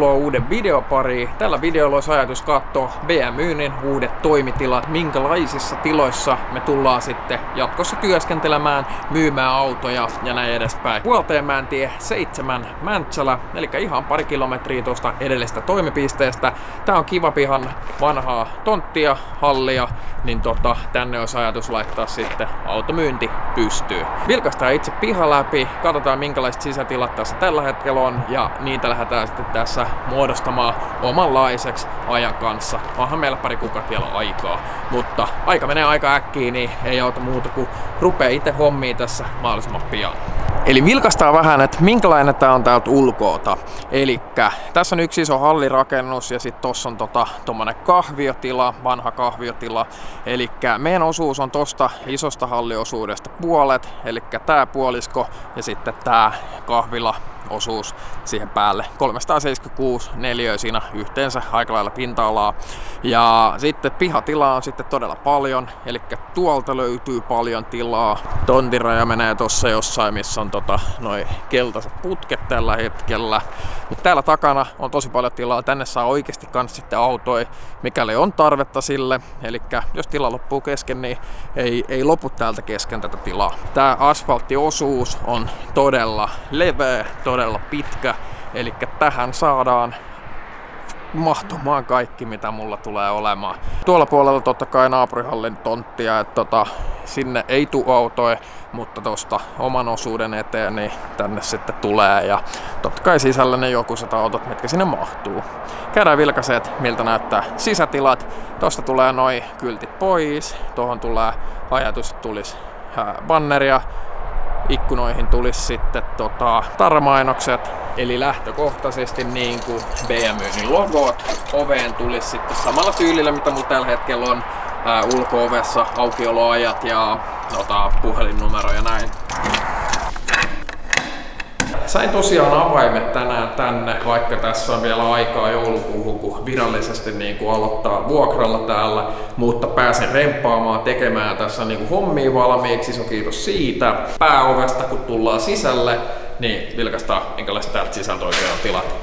Tervetuloa uuden videopariin. Tällä videolla olisi ajatus katsoa BMYnin uudet toimitilat, minkälaisissa tiloissa me tullaan sitten jatkossa työskentelemään, myymään autoja ja näin edespäin. Puolteenmäentie 7 Mäntsälä, eli ihan pari kilometriä tuosta edellisestä toimipisteestä. Tää on kivapihan vanhaa tonttia, hallia, niin tota, tänne olisi ajatus laittaa sitten automyynti pystyy. Vilkaistaan itse piha läpi, katsotaan minkälaiset sisätilat tässä tällä hetkellä on ja niitä lähdetään sitten tässä muodostamaan omanlaiseksi ajan kanssa. Onhan meillä pari kuukautta vielä aikaa, mutta aika menee aika äkkiä, niin ei auta muuta kuin rupea itse hommiin tässä mahdollisimman pian. Eli vilkastaa vähän, että minkälainen tää on täältä ulkoota. Eli tässä on yksi iso hallirakennus ja sitten tossa on tota, tommonen kahviotila, vanha kahviotila. Eli meidän osuus on tosta isosta halliosuudesta puolet, eli tää puolisko ja sitten tää kahvila osuus siihen päälle. 376 neliöä siinä yhteensä aika lailla pinta-alaa. Ja sitten pihatila on sitten todella paljon, eli tuolta löytyy paljon tilaa. Tontiraja menee tossa jossain, missä on tota, noin keltaiset putket tällä hetkellä. Mutta täällä takana on tosi paljon tilaa. Tänne saa oikeasti kans sitten autoja, mikäli on tarvetta sille. Eli jos tila loppuu kesken, niin ei, ei lopu täältä kesken tätä tilaa. Tää asfalttiosuus on todella leveä, todella pitkä. Eli tähän saadaan mahtumaan kaikki, mitä mulla tulee olemaan. Tuolla puolella totta kai naapurihallin tonttia, että tota, sinne ei tuu autoja, mutta tuosta oman osuuden eteen niin tänne sitten tulee ja totta kai sisällä ne jokuiset autot, mitkä sinne mahtuu. Käydään vilkaiseet, miltä näyttää sisätilat. Tuosta tulee noin kyltit pois, tuohon tulee ajatus, että tulisi banneria, ikkunoihin tulisi sitten tota, tarmainokset, eli lähtökohtaisesti niin kuin BMWin logot. Oveen tulisi sitten samalla tyylillä, mitä mulla tällä hetkellä on ulko-ovessa, aukioloajat ja tota, puhelinnumero ja näin. Sain tosiaan avaimet tänään tänne, vaikka tässä on vielä aikaa joulukuuhun, kun virallisesti niin kuin aloittaa vuokralla täällä, mutta pääsen remppaamaan tekemään tässä niin kuin hommia valmiiksi, so kiitos siitä. Pääovesta kun tullaan sisälle, niin vilkastaa minkälaista täältä sisältä oikein on tilat.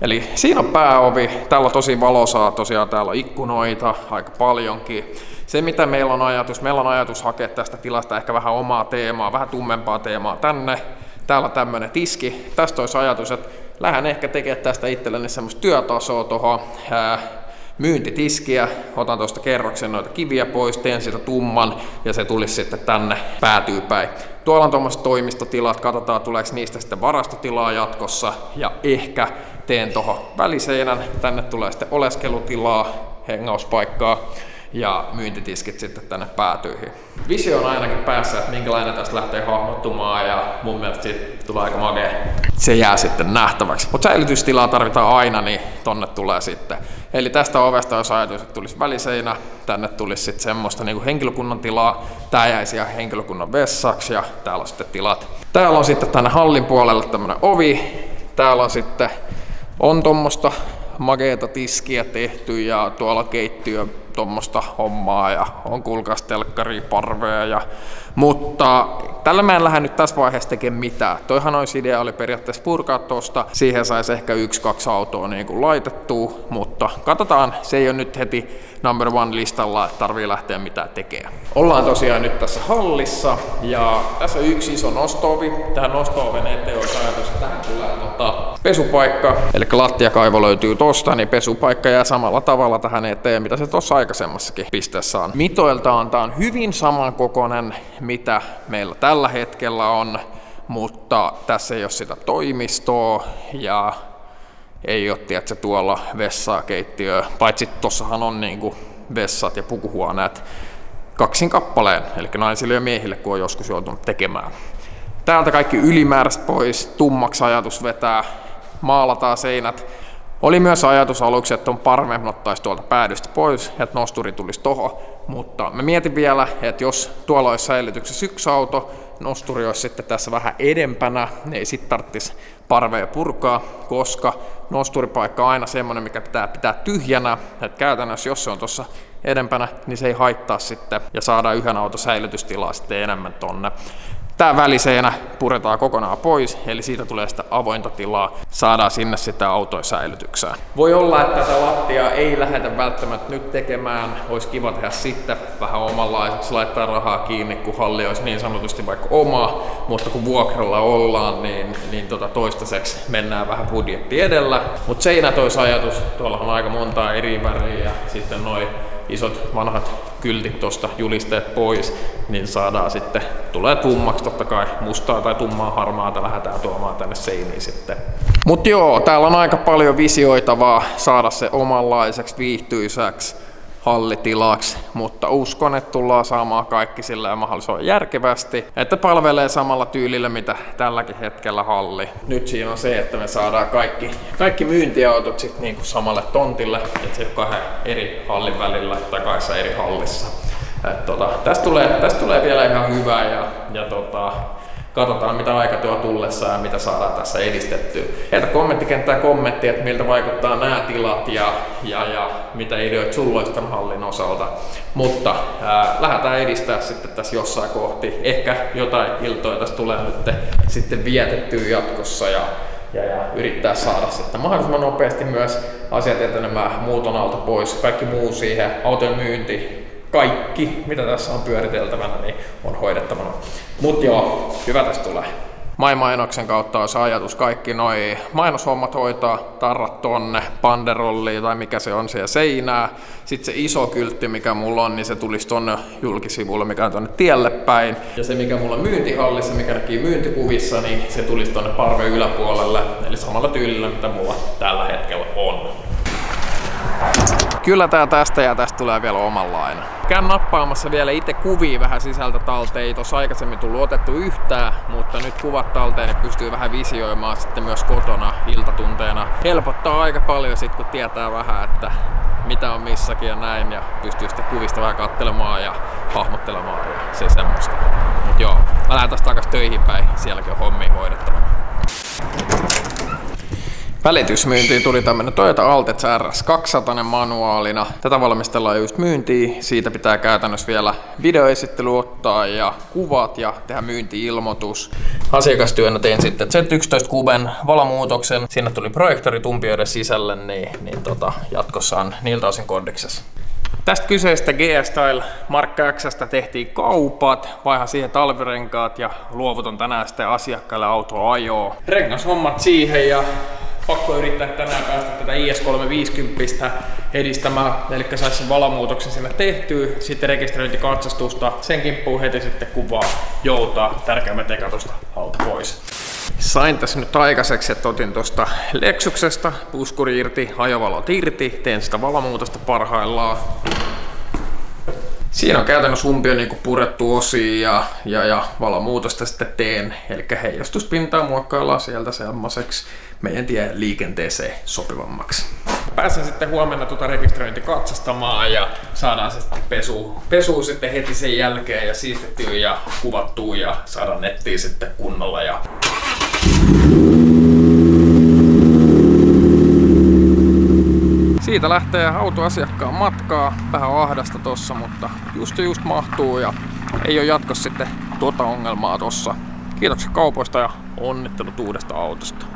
Eli siinä on pääovi, täällä on tosi valosaa, tosiaan täällä on ikkunoita aika paljonkin. Se mitä meillä on ajatus, meillä on ajatus hakea tästä tilasta ehkä vähän omaa teemaa, vähän tummempaa teemaa tänne täällä on tämmönen tiski. Tästä olisi ajatus, että lähden ehkä tekemään tästä itselleni semmoista työtasoa tuohon myyntitiskiä, otan tuosta kerroksen noita kiviä pois, teen siitä tumman ja se tulisi sitten tänne päätyy päin. Tuolla on tuommoiset toimistotilat, katsotaan tuleeko niistä sitten varastotilaa jatkossa ja ehkä teen tuohon väliseinän, tänne tulee sitten oleskelutilaa, hengauspaikkaa ja myyntitiskit sitten tänne päätyihin. Visio on ainakin päässä, että minkälainen tästä lähtee hahmottumaan ja mun mielestä siitä tulee aika magea. Se jää sitten nähtäväksi. Mutta säilytystilaa tarvitaan aina, niin tonne tulee sitten. Eli tästä ovesta jos ajatus, tulisi väliseinä, tänne tulisi sitten semmoista niin kuin henkilökunnan tilaa, tää jäisi ihan henkilökunnan vessaksi ja täällä on sitten tilat. Täällä on sitten tänne hallin puolelle tämmönen ovi, täällä on sitten on tuommoista mageeta tiskiä tehty ja tuolla keittiö tuommoista hommaa ja on kulkastelkkari, parveja. Ja, mutta tällä mä en lähde nyt tässä vaiheessa tekemään mitään. Toihan olisi idea oli periaatteessa purkaa tuosta. Siihen saisi ehkä yksi-kaksi autoa niin kuin laitettua, mutta katsotaan, se ei ole nyt heti number one listalla, että tarvii lähteä mitään tekemään. Ollaan tosiaan nyt tässä hallissa ja tässä on yksi iso nostoovi. Tähän nostooven eteen on ajatus, että tähän tulee tota, pesupaikka. Eli lattiakaivo löytyy tosta, niin pesupaikka jää samalla tavalla tähän eteen, mitä se tuossa aikaisemmassakin pisteessä on. Mitoiltaan tämä on hyvin samankokoinen, mitä meillä tällä hetkellä on, mutta tässä ei ole sitä toimistoa ja ei ole tiedätkö, tuolla vessaa, keittiöä, paitsi tossahan on niin kuin vessat ja pukuhuoneet kaksin kappaleen, eli naisille ja miehille, kun on joskus joutunut tekemään. Täältä kaikki ylimääräistä pois, tummaksi ajatus vetää, maalataan seinät. Oli myös ajatus aluksi, että on paremmin ottaisi tuolta päädystä pois, että nosturi tulisi tohon, mutta mä mietin vielä, että jos tuolla olisi säilytyksessä yksi auto, nosturi olisi sitten tässä vähän edempänä, niin ei sitten tarvitsisi parveja purkaa, koska nosturipaikka on aina semmoinen, mikä pitää pitää tyhjänä, että käytännössä jos se on tuossa edempänä, niin se ei haittaa sitten. Ja saadaan yhden auton säilytystilaa sitten enemmän tonne. Tämä väliseinä puretaan kokonaan pois, eli siitä tulee sitä avointa tilaa, saadaan sinne sitten autoja säilytyksään. Voi olla, että tätä lattia ei lähdetä välttämättä nyt tekemään, olisi kiva tehdä sitten vähän omanlaiseksi, laittaa rahaa kiinni, kun halli olisi niin sanotusti vaikka oma, mutta kun vuokralla ollaan, niin, niin tota toistaiseksi mennään vähän budjetti edellä. Mutta seinät olisi ajatus, tuolla on aika montaa eri väriä, ja sitten noin isot vanhat kyltit tuosta julisteet pois, niin saadaan sitten, tulee tummaksi totta kai, mustaa tai tummaa harmaata lähdetään tuomaan tänne seiniin sitten. Mut joo, täällä on aika paljon visioitavaa saada se omanlaiseksi viihtyisäksi hallitilaksi, mutta uskon, että tullaan saamaan kaikki sillä mahdollisimman järkevästi, että palvelee samalla tyylillä, mitä tälläkin hetkellä halli. Nyt siinä on se, että me saadaan kaikki, kaikki myyntiautot sit niinku samalle tontille, että se kahden eri hallin välillä tai kahdessa eri hallissa. Tota, tästä, tulee, tästä tulee vielä ihan hyvää ja, ja tota, katsotaan mitä aika tuo tullessa ja mitä saadaan tässä edistettyä. Heitä kommenttikenttää kommentti, että miltä vaikuttaa nämä tilat ja, ja, ja mitä ideoita sulla olisi tämän hallin osalta. Mutta ää, lähdetään edistää sitten tässä jossain kohti. Ehkä jotain iltoja tässä tulee nyt sitten vietettyä jatkossa ja ja, ja yrittää saada sitten mahdollisimman nopeasti myös asiat etenemään muuton alta pois. Kaikki muu siihen, autojen myynti, kaikki, mitä tässä on pyöriteltävänä, niin on hoidettavana. Mut joo, hyvä tästä tulee. Mai-mainoksen kautta olisi ajatus kaikki noi mainoshommat hoitaa, tarrat tonne, panderolliin tai mikä se on siellä seinää. Sitten se iso kyltti, mikä mulla on, niin se tulisi tonne julkisivulle, mikä on tonne tielle päin. Ja se, mikä mulla on myyntihallissa, mikä näkyy myyntikuvissa, niin se tulisi tonne parven yläpuolelle. Eli samalla tyylillä, mitä mulla tällä hetkellä on. Kyllä tää tästä ja tästä tulee vielä omanlainen. Käyn nappaamassa vielä itse kuvia vähän sisältä talteen. Ei tossa aikaisemmin tullut otettu yhtään, mutta nyt kuvat talteen niin pystyy vähän visioimaan sitten myös kotona iltatunteena. Helpottaa aika paljon sit kun tietää vähän, että mitä on missäkin ja näin ja pystyy sitten kuvista vähän kattelemaan ja hahmottelemaan ja se semmoista. Mut joo, mä lähden taas takas töihin päin, sielläkin on hommi hoidettavana. Välitysmyyntiin tuli tämmönen Toyota Altex RS 200 manuaalina. Tätä valmistellaan just myyntiin. Siitä pitää käytännössä vielä videoesittely ottaa ja kuvat ja tehdä myynti-ilmoitus. Asiakastyönä tein sitten Z11 kuben valamuutoksen. Siinä tuli projektori tumpioiden sisälle, niin, niin tota, jatkossa on niiltä osin kodiksessa. Tästä kyseisestä G-Style Mark X tehtiin kaupat, vaiha siihen talvirenkaat ja luovuton tänään sitten asiakkaille auto ajoo. Rengashommat siihen ja pakko yrittää tänään päästä tätä IS350 edistämään, eli saisi sen valamuutoksen sinne tehtyä, sitten rekisteröintikatsastusta, sen kimppuun heti sitten kuvaa joutaa tärkeimmät eka tosta alta pois. Sain tässä nyt aikaiseksi, että otin tuosta Lexuksesta puskuri irti, ajovalot irti, teen sitä valamuutosta parhaillaan. Siinä on käytännössä umpio niin purettu osiin ja, ja, ja valomuutosta sitten teen. Eli heijastuspintaa muokkaillaan sieltä semmoiseksi meidän tie liikenteeseen sopivammaksi. Pääsen sitten huomenna tuota rekisteröinti katsastamaan ja saadaan se sitten pesu, pesu sitten heti sen jälkeen ja siistettyä ja kuvattua ja saada nettiin sitten kunnolla. Ja Siitä lähtee autoasiakkaan matkaa, vähän ahdasta tossa, mutta just just mahtuu ja ei ole jatkossa sitten tuota ongelmaa tossa. Kiitoksia kaupoista ja onnittelut uudesta autosta.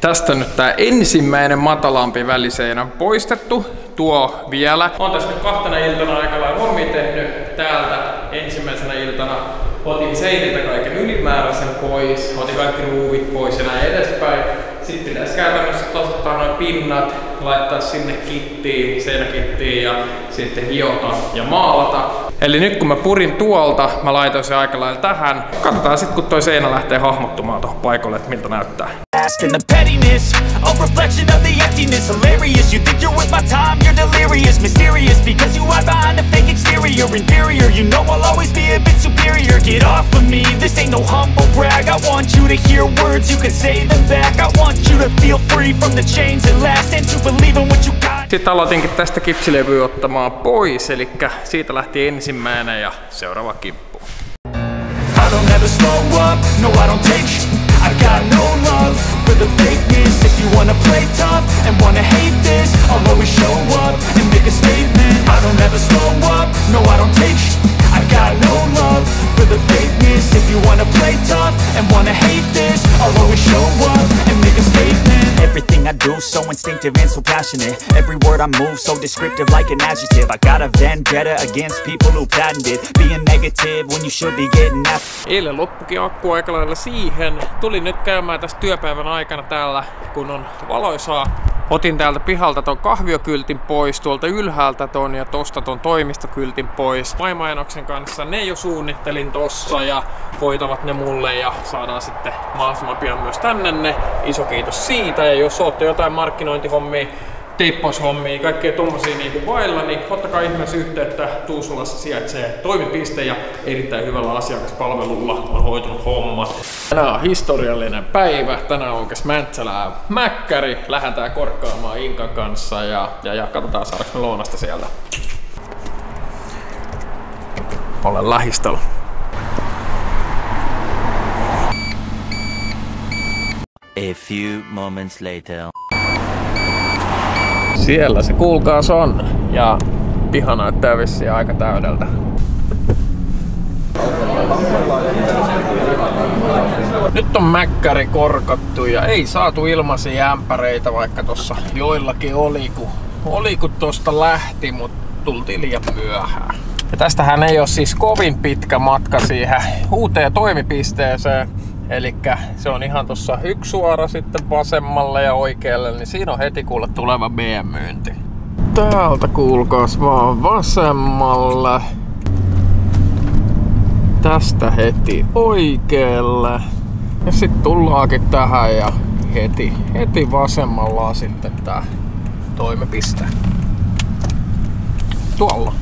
Tästä nyt tää ensimmäinen matalampi väliseinä poistettu. Tuo vielä. Olen tässä nyt kahtena iltana aika lailla tehnyt täältä ensimmäisenä iltana. Otin seiniltä kaiken ylimääräisen pois, otin kaikki ruuvit pois ja näin edespäin. Sitten pitäisi käytännössä tasoittaa noin pinnat, laittaa sinne kittiin, seinäkittiin ja sitten hiota ja maalata. Eli nyt kun mä purin tuolta, mä laitoin se aika lailla tähän. Katsotaan sitten kun toi seinä lähtee hahmottumaan tuohon paikalle, että miltä näyttää. And the pettiness, a reflection of the emptiness. Hilarious, you think you're my time, you're delirious. Mysterious, because you behind a fake exterior. Inferior, you know I'll always be a bit superior. Get off of me, this ain't no humble brag. I want you to hear words, you can say them back. I want you to feel free from the chains last And to believe in what you got Sitten aloitinkin tästä kipsilevyä ottamaan pois, eli siitä lähti ensimmäinen ja seuraava kippu. No no If you wanna play tough and wanna hate this I'll always show up Everything I do so instinctive and so passionate Every word I move so descriptive like an adjective I got a vendetta against people who patented Being negative when you should be getting that Eilen loppukin akku aika lailla siihen. Tulin nyt käymään tässä työpäivän aikana täällä, kun on valoisaa. Otin täältä pihalta ton kahviokyltin pois, tuolta ylhäältä ton ja tosta ton toimistokyltin pois. Maimainoksen kanssa ne jo suunnittelin tossa ja hoitavat ne mulle ja saadaan sitten mahdollisimman pian myös tänne ne. Iso kiitos siitä ja jos ootte jotain markkinointihommia teippaushommia, kaikkea tommosia niinku vailla, niin ottakaa ihmeessä yhteyttä. Tuusulassa sijaitsee toimipiste ja erittäin hyvällä asiakaspalvelulla on hoitunut hommat. Tänään on historiallinen päivä. Tänään on oikeas Mäntsälää Mäkkäri. Lähdetään korkkaamaan Inkan kanssa ja, ja, ja katsotaan saadaanko me lounasta sieltä. Olen lähistöllä. A few moments later. Siellä se kuulkaas on. Ja piha näyttää vissiin aika täydeltä. Nyt on mäkkäri korkattu ja ei saatu ilmaisia ämpäreitä, vaikka tossa joillakin oli, kun, oli kun tosta lähti, mutta tultiin liian myöhään. Ja tästähän ei ole siis kovin pitkä matka siihen uuteen toimipisteeseen. Eli se on ihan tossa yksi suora sitten vasemmalle ja oikealle, niin siinä on heti kuule tuleva BM-myynti. Täältä kuulkaas vaan vasemmalle. Tästä heti oikealle. Ja sitten tullaakin tähän ja heti, heti vasemmalla on sitten tää toimipiste. Tuolla.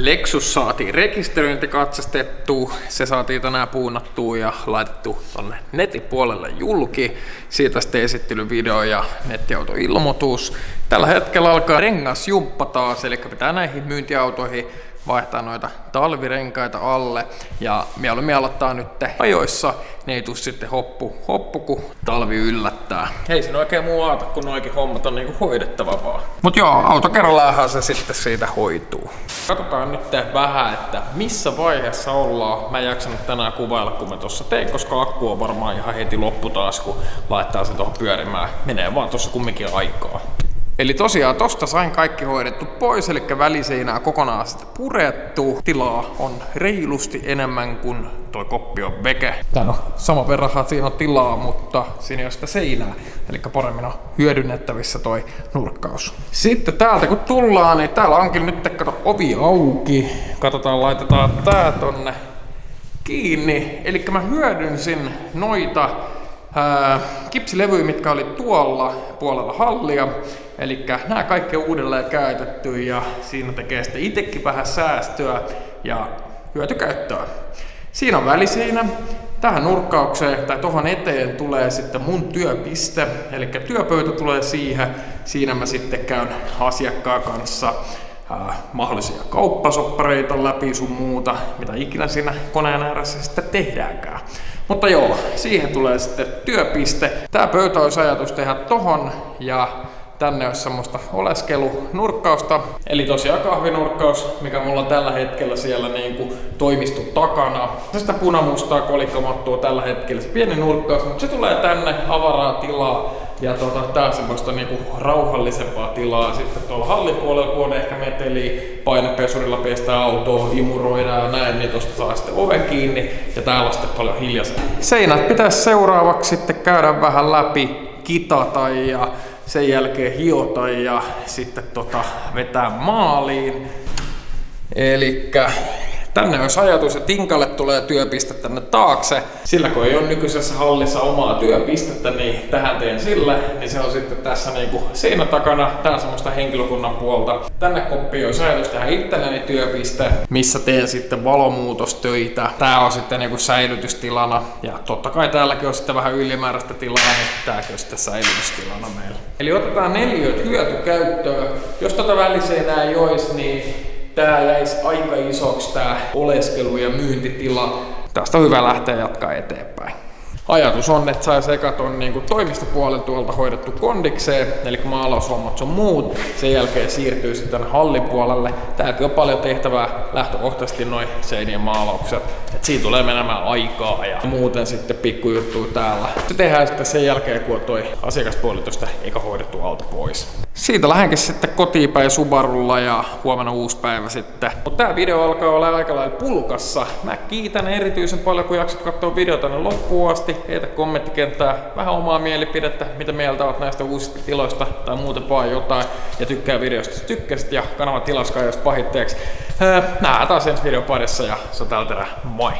Lexus saatiin rekisteröinti katsastettu, se saatiin tänään puunattua ja laitettu tonne netin puolelle julki. Siitä sitten esittelyvideo ja nettiautoilmoitus. Tällä hetkellä alkaa rengasjumppa taas, eli pitää näihin myyntiautoihin vaihtaa noita talvirenkaita alle ja mieluummin aloittaa nyt ajoissa, ne ei tuu sitten hoppu, hoppu kun talvi yllättää. Ei siinä oikein muu aata, kun noikin hommat on niinku hoidettava vaan. Mut joo, auto kerrallaanhan se sitten siitä hoituu. Katsotaan nyt vähän, että missä vaiheessa ollaan. Mä en jaksanut tänään kuvailla, kun mä tossa tein, koska akku on varmaan ihan heti loppu taas, kun laittaa se tuohon pyörimään. Menee vaan tossa kumminkin aikaa. Eli tosiaan tosta sain kaikki hoidettu pois, eli väliseinää kokonaan sitten purettu. Tilaa on reilusti enemmän kuin toi koppi on veke. Tän on sama verran siinä on tilaa, mutta siinä ei ole sitä seinää. Eli paremmin on hyödynnettävissä toi nurkkaus. Sitten täältä kun tullaan, niin täällä onkin nyt kato ovi auki. Katsotaan, laitetaan tää tonne kiinni. Eli mä hyödynsin noita ää, kipsilevyjä, mitkä oli tuolla puolella hallia. Eli nämä kaikki on uudelleen käytetty ja siinä tekee sitten itsekin vähän säästöä ja hyötykäyttöä. Siinä on väliseinä. Tähän nurkkaukseen tai tuohon eteen tulee sitten mun työpiste, eli työpöytä tulee siihen. Siinä mä sitten käyn asiakkaan kanssa äh, mahdollisia kauppasoppareita läpi sun muuta, mitä ikinä siinä koneen ääressä sitten tehdäänkään. Mutta joo, siihen tulee sitten työpiste. Tää pöytä olisi ajatus tehdä tohon ja tänne olisi semmoista oleskelunurkkausta. Eli tosiaan kahvinurkkaus, mikä mulla on tällä hetkellä siellä niin kuin toimisto takana. Sitä punamustaa kolikkamattua tällä hetkellä se pieni nurkkaus, mutta se tulee tänne avaraa tilaa Ja tota, tää on semmoista niinku rauhallisempaa tilaa. Sitten tuolla hallipuolella, kun on ehkä meteli, painepesurilla pestää autoa, imuroidaan ja näin, niin tosta saa sitten oven kiinni. Ja täällä on sitten paljon hiljaisempaa. Seinät pitäisi seuraavaksi sitten käydä vähän läpi, kitata ja sen jälkeen hiota ja sitten tota, vetää maaliin. Elikkä tänne olisi ajatus, että Tinkalle tulee työpiste tänne taakse. Sillä kun ei ole nykyisessä hallissa omaa työpistettä, niin tähän teen sille, niin se on sitten tässä niinku siinä takana. Tää on semmoista henkilökunnan puolta. Tänne koppiin olisi ajatus tehdä itselleni työpiste, missä teen sitten valomuutostöitä. Tää on sitten niinku säilytystilana. Ja totta kai täälläkin on sitten vähän ylimääräistä tilaa, niin tääkin on sitten säilytystilana meillä. Eli otetaan neljöt hyötykäyttöön. Jos tota väliseinää ei olisi, niin tää jäisi aika isoksi tää oleskelu- ja myyntitila. Tästä on hyvä lähteä jatkaa eteenpäin. Ajatus on, että saisi ekat on niin toimistopuolen tuolta hoidettu kondikseen, eli maalaushommat on muut. Sen jälkeen siirtyy sitten hallipuolelle. Täälläkin on paljon tehtävää lähtökohtaisesti noin seinien maalaukset. Et siitä tulee menemään aikaa ja muuten sitten pikkujuttu täällä. Se tehdään sitten sen jälkeen, kun on toi asiakaspuoli tuosta eikä hoidettu auto pois. Siitä lähdenkin sitten kotiin päin Subarulla ja huomenna uusi päivä sitten. Mutta tää video alkaa olla aika lailla pulkassa. Mä kiitän erityisen paljon, kun jaksat katsoa videota tänne loppuun asti. Heitä kommenttikenttää vähän omaa mielipidettä, mitä mieltä oot näistä uusista tiloista tai muuten vaan jotain. Ja tykkää videosta, jos tykkäsit ja kanavan tilauskaa jos pahitteeksi. Nähdään taas ensi video parissa ja se on täältä moi!